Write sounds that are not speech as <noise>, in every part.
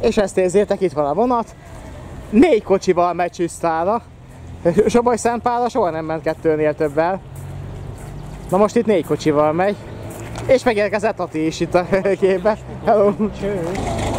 És ezt érzétek, itt van a vonat. Négy kocsival megy Csüsztára. Soboly Szentpára soha nem ment kettőnél többel. Na most itt négy kocsival megy. És megérkezett Ati is itt a képbe. Hello! Ne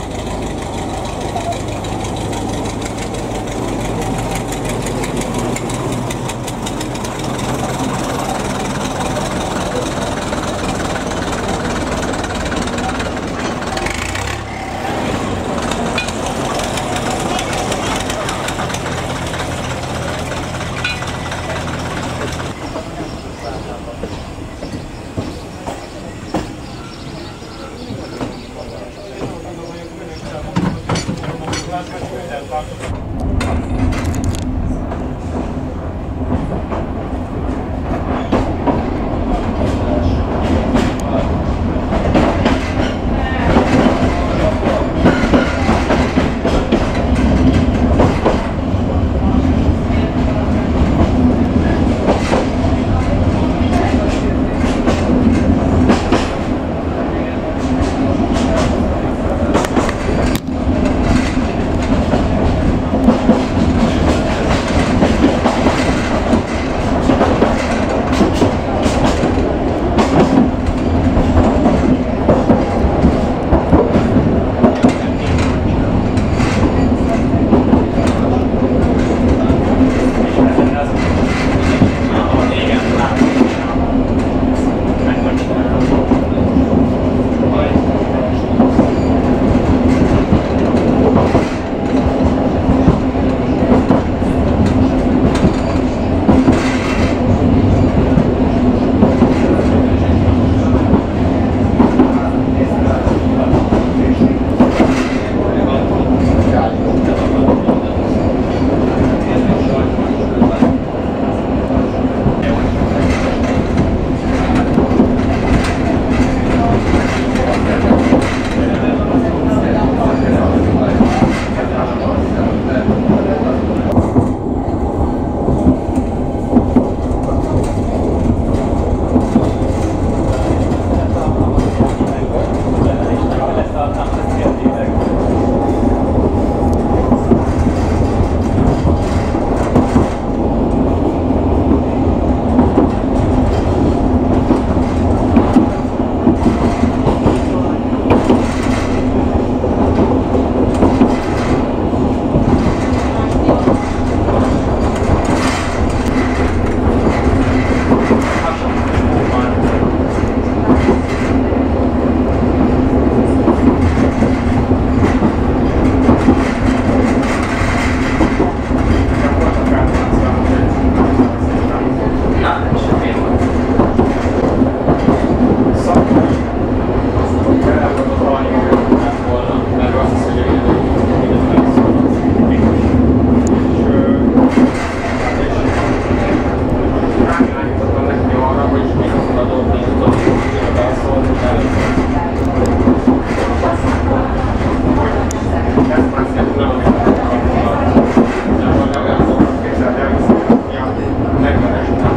Thank you.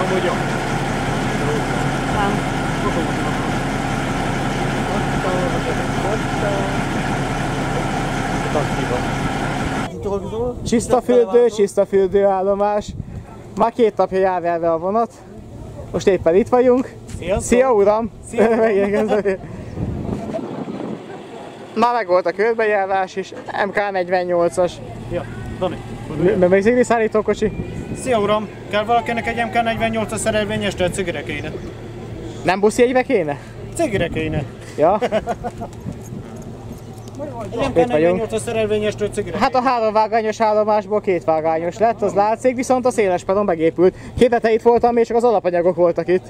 Amúgy jó. Nem. Csiszta fürdő, csiszta fürdőállomás. Már két napja jár erre a vonat. Most éppen itt vagyunk. Sziasztok! Szia uram! Szia. <laughs> Már meg volt a körbejárás is, MK48-as. Ja, Dani. M- Még zigli szállítókocsi. Szia uram! Kell valakinek egy MK48-as szerelvényes, de cigire kéne. Nem buszi egybe kéne? Cigire kéne. Ja. Egy vagyunk. MK48-as szerelvényes, cigire Hát a három vágányos állomásból két vágányos lett, az látszik, viszont a széles padon megépült. Két itt voltam, és csak az alapanyagok voltak itt.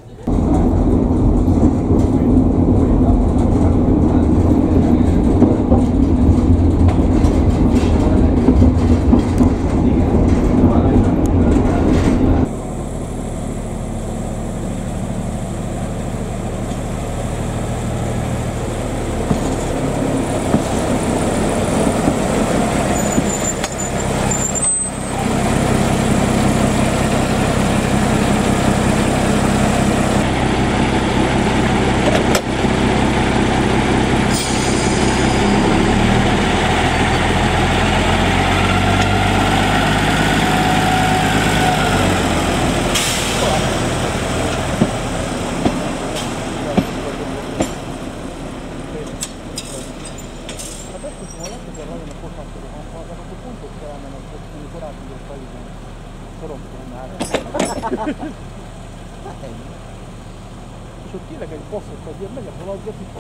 És ott tényleg egy basszott, hogy ilyen megyek valami, hogy itt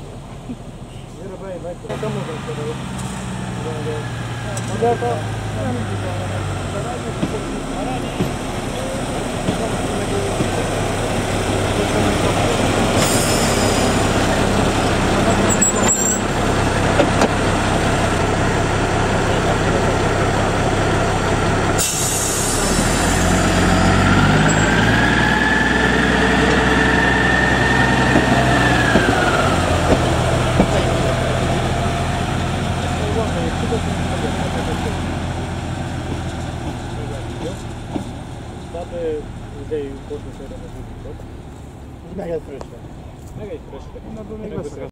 Gyere be, meg, nem mondom, hogy de hát a... Tehát Meg egy frösre. Meg egy veszek.